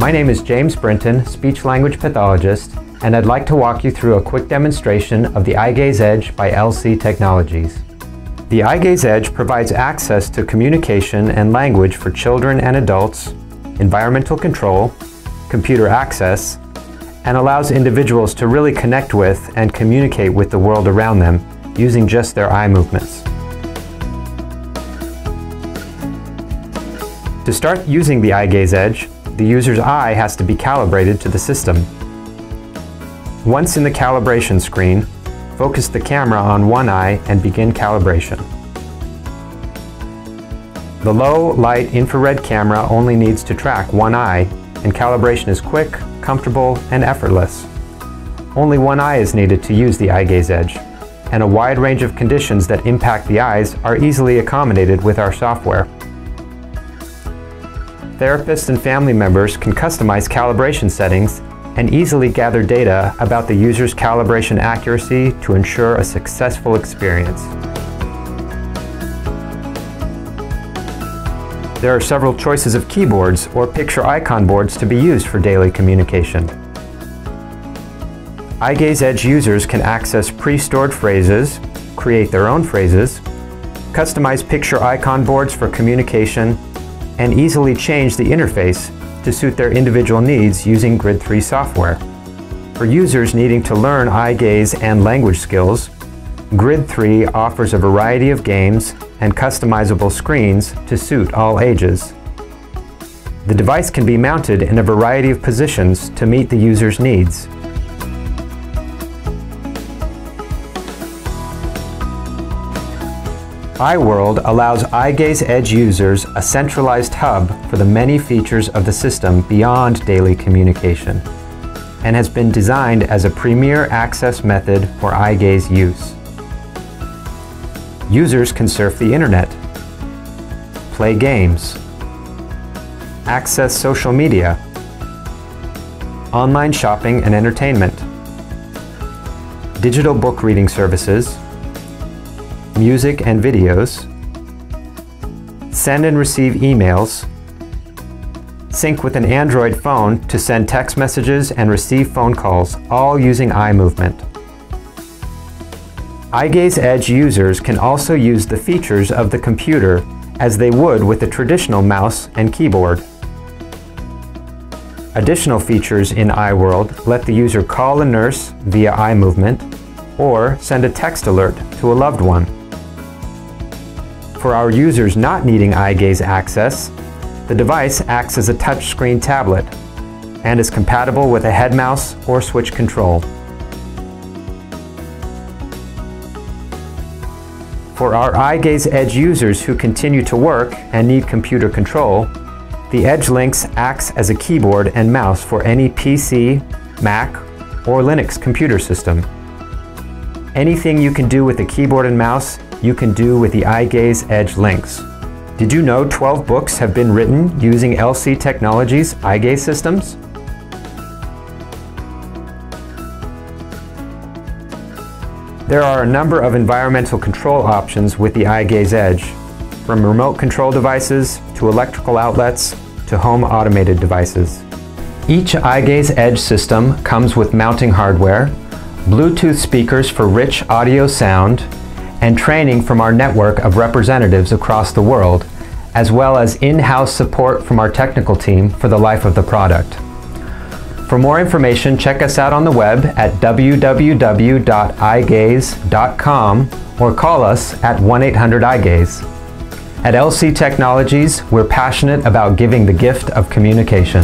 My name is James Brinton, speech-language pathologist, and I'd like to walk you through a quick demonstration of the Eyegaze Edge by LC Technologies. The Eyegaze Edge provides access to communication and language for children and adults, environmental control, computer access, and allows individuals to really connect with and communicate with the world around them using just their eye movements. To start using the Eyegaze Edge, the user's eye has to be calibrated to the system. Once in the calibration screen, focus the camera on one eye and begin calibration. The low light infrared camera only needs to track one eye, and calibration is quick, comfortable, and effortless. Only one eye is needed to use the Eyegaze Edge, and a wide range of conditions that impact the eyes are easily accommodated with our software. Therapists and family members can customize calibration settings and easily gather data about the user's calibration accuracy to ensure a successful experience. There are several choices of keyboards or picture icon boards to be used for daily communication. Eyegaze Edge users can access pre-stored phrases, create their own phrases, customize picture icon boards for communication, and easily change the interface to suit their individual needs using Grid 3 software. For users needing to learn eye gaze and language skills, Grid 3 offers a variety of games and customizable screens to suit all ages. The device can be mounted in a variety of positions to meet the user's needs. EyeWorld allows Eyegaze Edge users a centralized hub for the many features of the system beyond daily communication, and has been designed as a premier access method for Eyegaze use. Users can surf the internet, play games, access social media, online shopping and entertainment, digital book reading services, music and videos, send and receive emails, sync with an Android phone to send text messages and receive phone calls, all using eye movement. Eyegaze Edge users can also use the features of the computer as they would with a traditional mouse and keyboard. Additional features in EyeWorld let the user call a nurse via eye movement or send a text alert to a loved one. For our users not needing eye gaze access, the device acts as a touchscreen tablet and is compatible with a head mouse or switch control. For our Eyegaze Edge users who continue to work and need computer control, the Edge Links acts as a keyboard and mouse for any PC, Mac, or Linux computer system. Anything you can do with a keyboard and mouse you can do with the Eyegaze Edge links. Did you know 12 books have been written using LC Technologies Eyegaze systems? There are a number of environmental control options with the Eyegaze Edge, from remote control devices to electrical outlets to home automated devices. Each Eyegaze Edge system comes with mounting hardware, Bluetooth speakers for rich audio sound, and training from our network of representatives across the world, as well as in-house support from our technical team for the life of the product. For more information, check us out on the web at www.eyegaze.com or call us at 1-800-Eyegaze. At LC Technologies, we're passionate about giving the gift of communication.